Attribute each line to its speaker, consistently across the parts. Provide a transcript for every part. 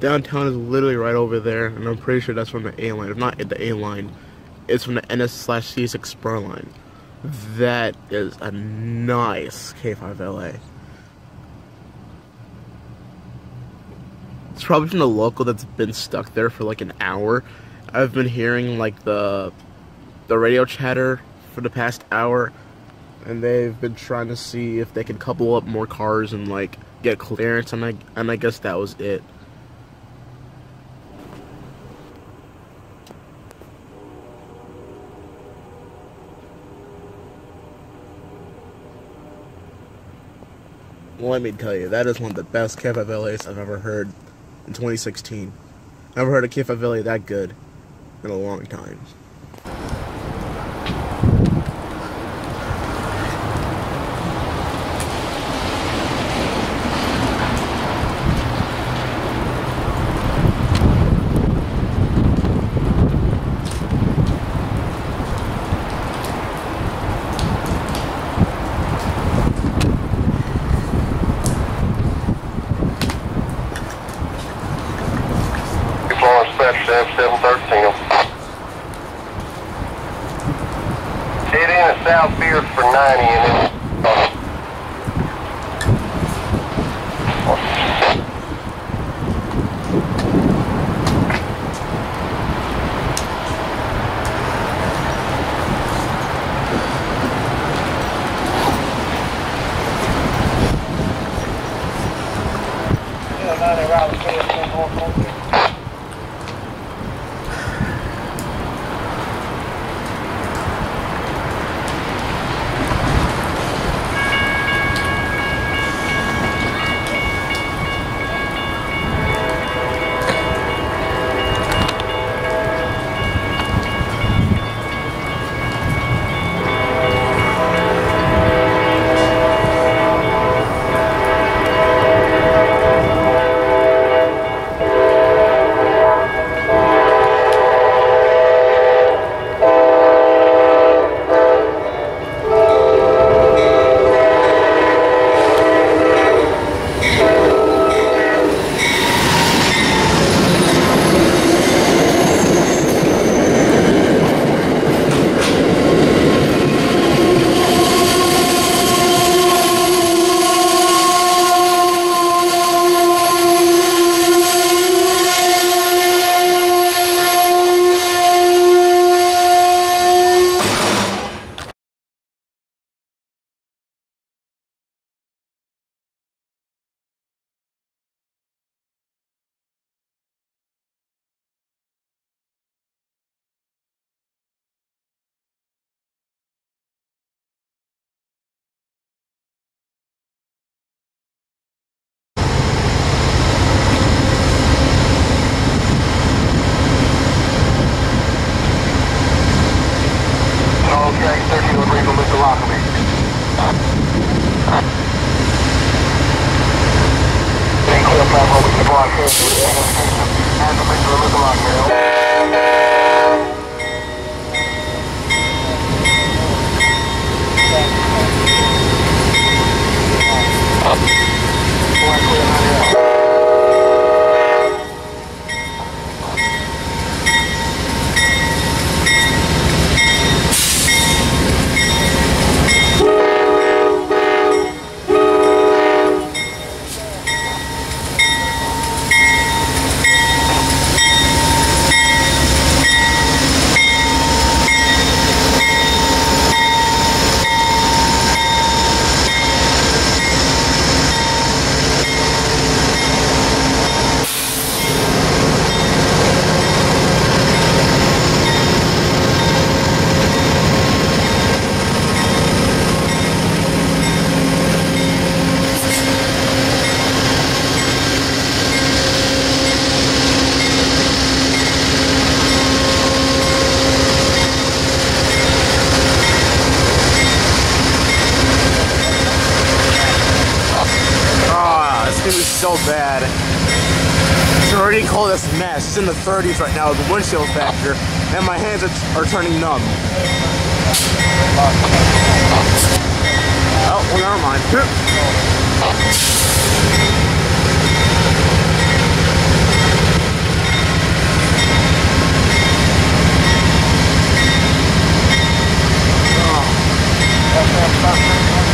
Speaker 1: Downtown is literally right over there, and I'm pretty sure that's from the A line. If not the A line, it's from the NS slash C6 spur line. That is a nice K5LA. It's probably from the local that's been stuck there for like an hour. I've been hearing like the the radio chatter for the past hour, and they've been trying to see if they can couple up more cars and like get clearance, and I and I guess that was it. Let me tell you, that is one of the best K5LAs I've ever heard in 2016. Never heard a K5LA that good in a long time.
Speaker 2: Bravo, we can block here. And the Mr. Mr. Lockerbie.
Speaker 1: Ah, it's gonna be bad. It's already call this mess. It's in the 30s right now with the windshield factor, and my hands are, are turning numb. Oh, we're never mind.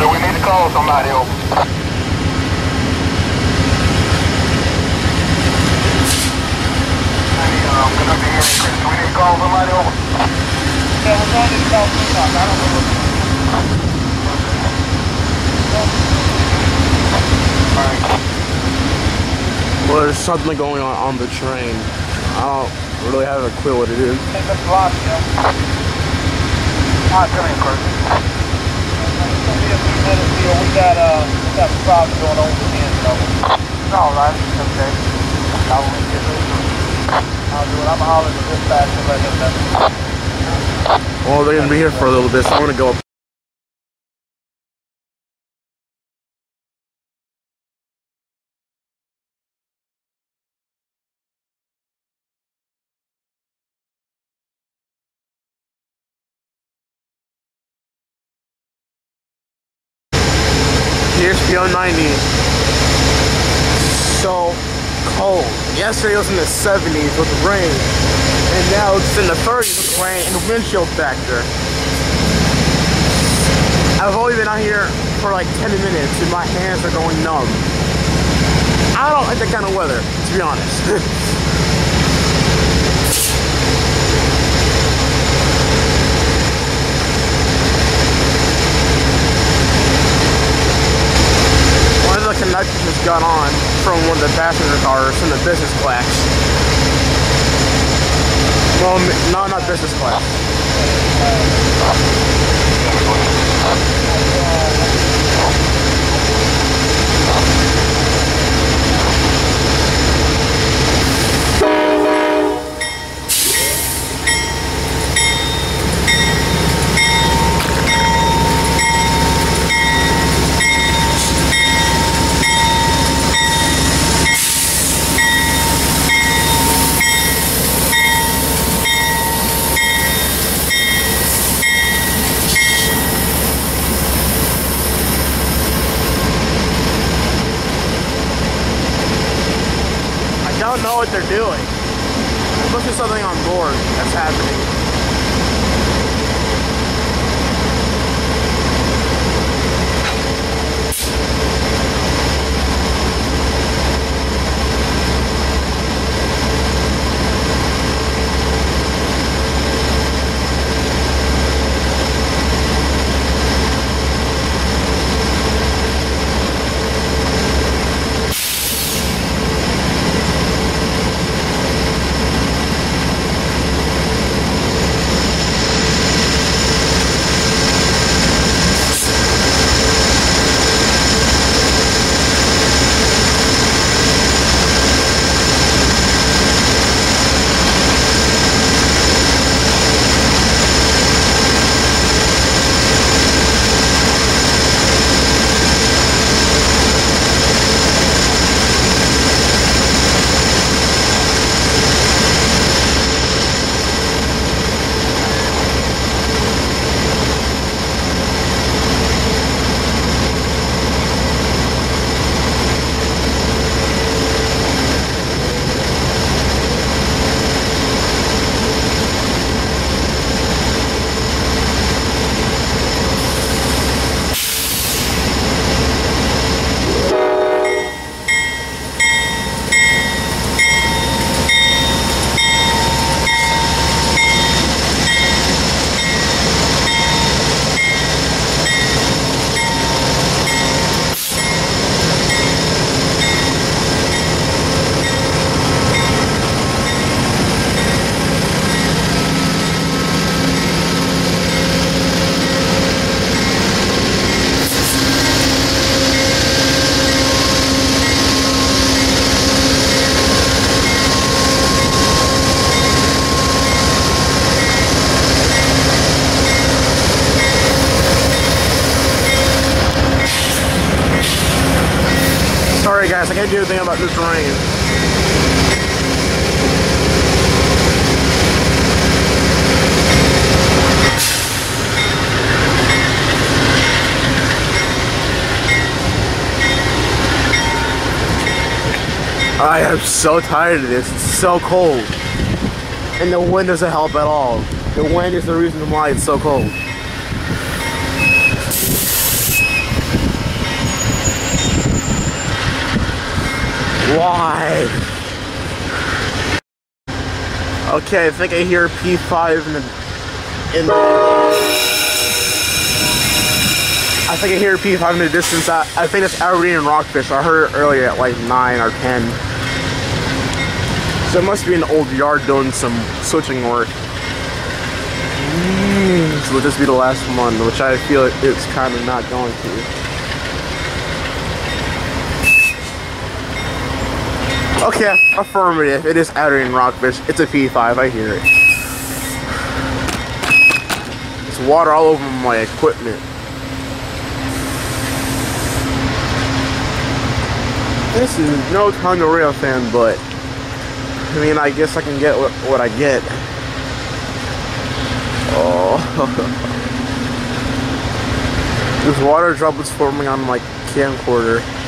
Speaker 2: Do we need to call somebody over? Yeah. Alright.
Speaker 1: Well, there's something going on on the train. I don't really have a clue what it is.
Speaker 2: Hey, Mr. Velasquez. Alright, come in, Kurt. We got, uh, we got problems going on with him, so. It's all right, it's okay. I will get it. I'll do it. I'm hollering the dispatch and let them know.
Speaker 1: Well, they're gonna be here for a little bit, so I'm gonna go up. Here's P090. So cold. Yesterday it was in the 70s with rain, and now it's in the 30s with rain and windshield factor. I've only been out here for like 10 minutes and my hands are going numb. I don't like that kind of weather, to be honest. connectors has got on from one of the passenger cars in the business class. Well, no, not business class. What they're doing. There must be something on board that's happening. About this rain. I am so tired of this. It's so cold. And the wind doesn't help at all. The wind is the reason why it's so cold. Why? Okay, I think I hear P5 in the in the I think I hear P5 in the distance. I, I think it's Aberdeen and Rockfish. I heard it earlier at like 9 or 10. So it must be an old yard doing some switching work. So will this be the last one, which I feel it's kind of not going to. Okay, affirmative. It is Aberdeen Rockfish. It's a P5. I hear it. There's water all over my equipment. This is no time to rail fan, but I mean, I guess I can get what, what I get. Oh, there's water droplets forming on my camcorder.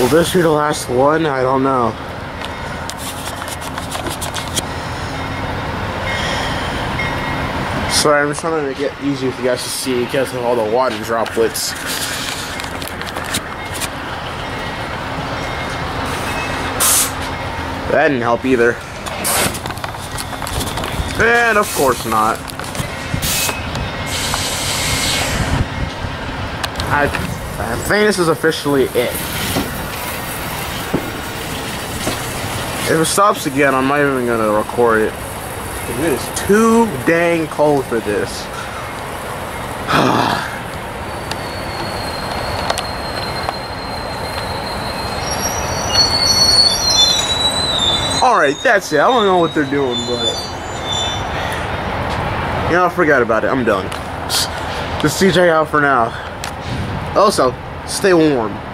Speaker 1: Will this be the last one? I don't know. Sorry, I'm just trying to make it easier for you guys to see because of all the water droplets. That didn't help either. And of course not. I, I think this is officially it. If it stops again, I'm not even gonna record it. It is too dang cold for this. Alright, that's it. I don't know what they're doing, but. You know, forget about it. I'm done. Just CJ out for now. Also, stay warm.